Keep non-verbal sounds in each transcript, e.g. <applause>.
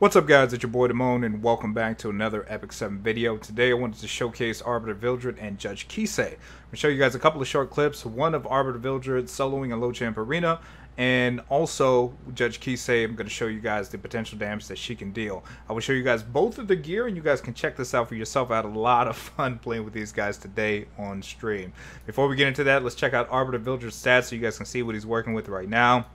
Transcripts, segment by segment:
What's up guys, it's your boy Demone and welcome back to another Epic 7 video. Today I wanted to showcase Arbiter Vildred and Judge Kise. I'm going to show you guys a couple of short clips, one of Arbiter Vildred soloing a low champ arena, and also Judge Kise, I'm going to show you guys the potential damage that she can deal. I will show you guys both of the gear and you guys can check this out for yourself. I had a lot of <laughs> fun playing with these guys today on stream. Before we get into that, let's check out Arbiter Vildred's stats so you guys can see what he's working with right now.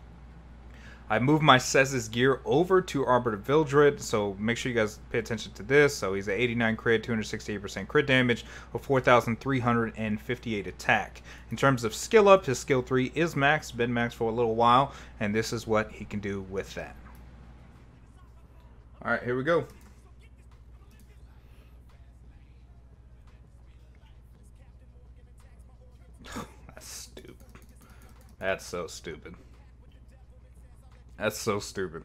I moved my Sez's gear over to Arbiter Vildred, so make sure you guys pay attention to this. So he's at 89 crit, 268% crit damage, with 4,358 attack. In terms of skill up, his skill 3 is maxed, been maxed for a little while, and this is what he can do with that. Alright, here we go. <sighs> That's stupid. That's so stupid. That's so stupid.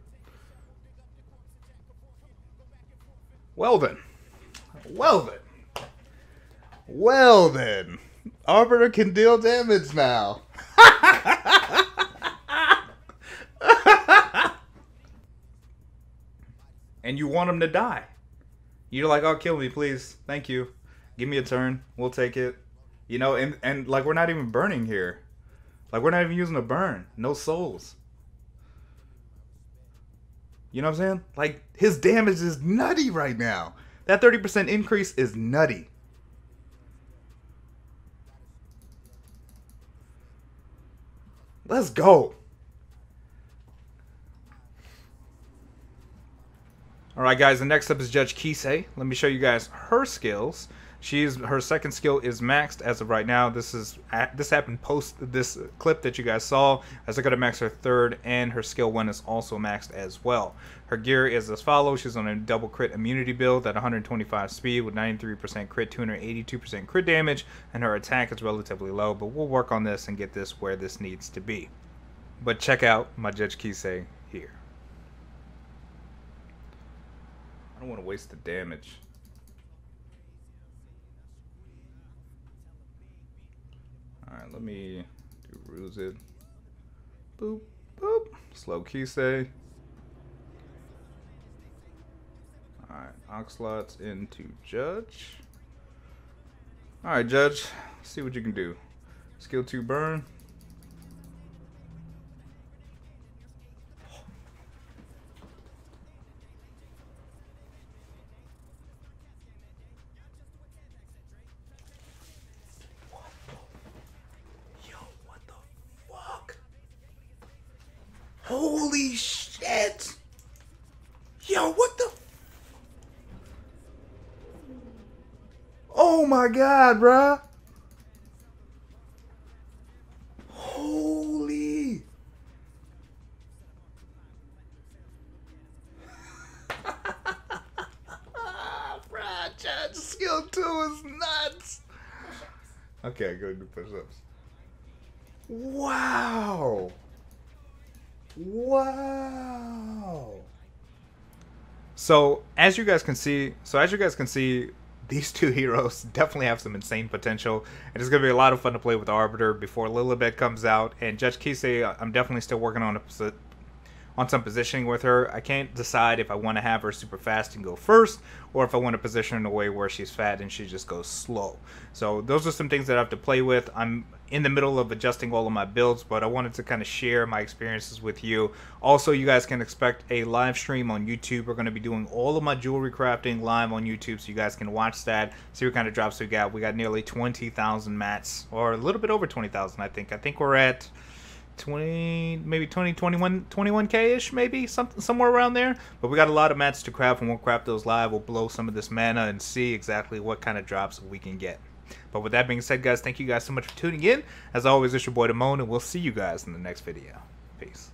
Well then. Well then. Well then. Arbiter can deal damage now. <laughs> and you want him to die. You're like, oh, kill me, please. Thank you. Give me a turn. We'll take it. You know, and, and like, we're not even burning here. Like, we're not even using a burn. No souls. You know what I'm saying? Like his damage is nutty right now. That 30% increase is nutty. Let's go. All right, guys, the next up is Judge Kise. Let me show you guys her skills. She's her second skill is maxed as of right now. This is this happened post this clip that you guys saw. As I got to max her third, and her skill one is also maxed as well. Her gear is as follows. She's on a double crit immunity build at 125 speed with 93% crit, 282% crit damage, and her attack is relatively low. But we'll work on this and get this where this needs to be. But check out my Judge Kise here. I don't want to waste the damage. Alright, let me do Roozid. Boop, boop. Slow Kise. Alright, Aux Lots into Judge. Alright, Judge. See what you can do. Skill 2 burn. Holy shit! Yo, what the? Oh my god, bruh! Holy! <laughs> bruh, Judge, skill 2 is nuts! Okay, go do push-ups. Wow! Wow. So as you guys can see, so as you guys can see, these two heroes <laughs> definitely have some insane potential. And it's going to be a lot of fun to play with Arbiter before Lilibet comes out. And Judge Kise, I'm definitely still working on a on some positioning with her. I can't decide if I want to have her super fast and go first, or if I want to position her in a way where she's fat and she just goes slow. So those are some things that I have to play with. I'm in the middle of adjusting all of my builds, but I wanted to kind of share my experiences with you. Also, you guys can expect a live stream on YouTube. We're going to be doing all of my jewelry crafting live on YouTube, so you guys can watch that, see what kind of drops we got. We got nearly 20,000 mats, or a little bit over 20,000, I think. I think we're at 20 maybe 20 21 21k ish maybe something somewhere around there but we got a lot of mats to craft and we'll craft those live we'll blow some of this mana and see exactly what kind of drops we can get but with that being said guys thank you guys so much for tuning in. As always it's your boy Demone and we'll see you guys in the next video. Peace